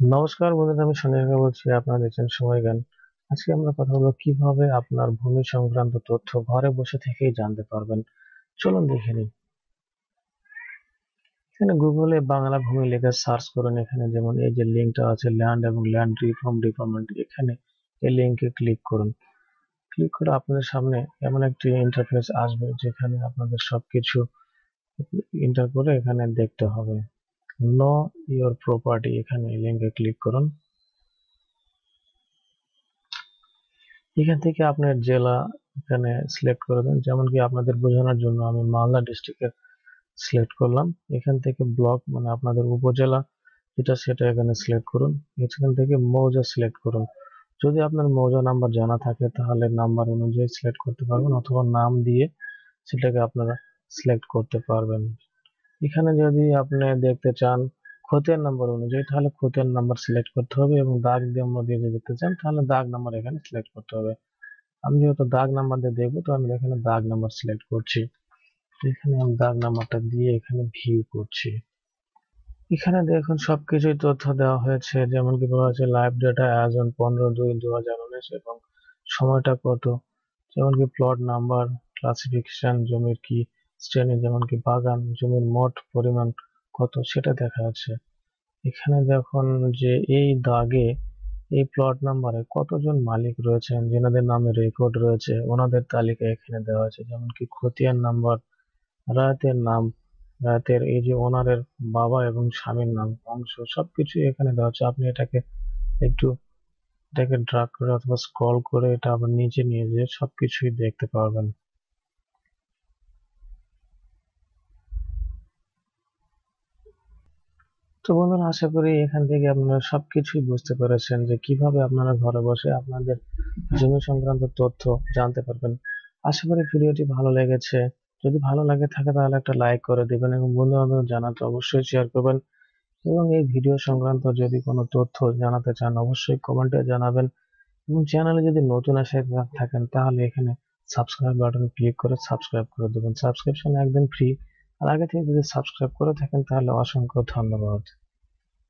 নমস্কার বন্ধুরা, আমি সনিকা বলছি, আপনারা দেখছেন সময় জ্ঞান আজকে আমরা কথা বলব কীভাবে আপনার ভূমি সংক্রান্ত তথ্য ঘরে বসে থেকেই জানতে পারবেন। চলুন দেখে নিই। এখানে গুগলে বাংলা ভূমি লেখা সার্চ করুন। এখানে যেমন এই যে লিঙ্কটা আছে ল্যান্ড এবং ল্যান্ড রিফর্ম ডিপার্টমেন্ট এখানে এই লিঙ্কে ক্লিক করুন। ক্লিক করে আপনাদের সামনে এমন একটি ইন্টারফেস আসবে, যেখানে আপনাদের সবকিছু ইন্টার করে এখানে দেখতে হবে। নো ইওর প্রপার্টি এখানে লিঙ্কে ক্লিক করুন। এখান থেকে আপনার জেলা এখানে সিলেক্ট করে দেন। যেমন কি আপনাদের বোঝানোর জন্য আমি মালদা ডিস্ট্রিক্টের সিলেক্ট করলাম। এখান থেকে ব্লক মানে আপনাদের উপজেলা যেটা সেটা এখানে সিলেক্ট করুন। এখান থেকে মৌজা সিলেক্ট করুন। যদি আপনার মৌজা নাম্বার জানা থাকে, তাহলে নাম্বার অনুযায়ী সিলেক্ট করতে পারবেন, অথবা নাম দিয়ে সেটাকে আপনারা সিলেক্ট করতে পারবেন। এখানে যদি আপনি দেখতে চান খতিয়ান নাম্বার অনুযায়ী, তাহলে খতিয়ান নাম্বার সিলেক্ট করতে হবে এবং দাগ দিয়ে দিয়ে যদি দেখতে চান, তাহলে দাগ নাম্বার এখানে সিলেক্ট করতে হবে। আমি যেহেতু দাগ নাম্বার দিয়ে দেখব, তো আমি এখানে দাগ নাম্বার সিলেক্ট করছি। এখানে আমি দাগ নাম্বারটা দিয়ে এখানে ভিউ করছি। এখানে দেখুন সবকিছুই তথ্য দেওয়া হয়েছে, যেমন কি বলা হয়েছে লাইভ ডেটা অ্যাজ অন পনেরো দুই দু হাজার উনিশ এবং সময়টা কত, যেমন কি প্লট নাম্বার ক্লাসিফিকেশন জমির কি শ্রেণি যেমন কি বাগান, জমির মোট পরিমাণ কত সেটা দেখা যাচ্ছে। এখানে দেখুন যে এই দাগে এই প্লট নাম্বারে কতজন মালিক রয়েছেন, যেনাদের নামে রেকর্ড রয়েছে, ওনাদের তালিকা এখানে দেওয়া আছে। যেমন কি খতিয়ান নাম্বার রায়তের নাম, রায়তের এই যে ওনারের বাবা এবং স্বামীর নাম, অংশ সবকিছু এখানে দেওয়া আছে। আপনি এটাকে একটু এটাকে ড্রাগ করে অথবা স্ক্রল করে এটা আবার নিচে নিয়ে যেয়ে সবকিছুই দেখতে পারবেন। তো বন্ধুরা, আশা করি এখান থেকে আপনারা সবকিছুই বুঝতে পেরেছেন যে কীভাবে আপনারা ঘরে বসে আপনাদের জমি সংক্রান্ত তথ্য জানতে পারবেন। আশা করি ভিডিওটি ভালো লেগেছে। যদি ভালো লাগে থাকে তাহলে একটা লাইক করে দেবেন এবং বন্ধু বান্ধব জানাতে অবশ্যই শেয়ার করবেন। এবং এই ভিডিও সংক্রান্ত যদি কোনো তথ্য জানাতে চান অবশ্যই কমেন্টে জানাবেন। এবং চ্যানেলে যদি নতুন এসে থাকেন তাহলে এখানে সাবস্ক্রাইব বাটন ক্লিক করে সাবস্ক্রাইব করে দেবেন। সাবস্ক্রিপশন একদম ফ্রি আর আগে থেকে যদি সাবস্ক্রাইব করে থাকেন তাহলে অসংখ্য ধন্যবাদ।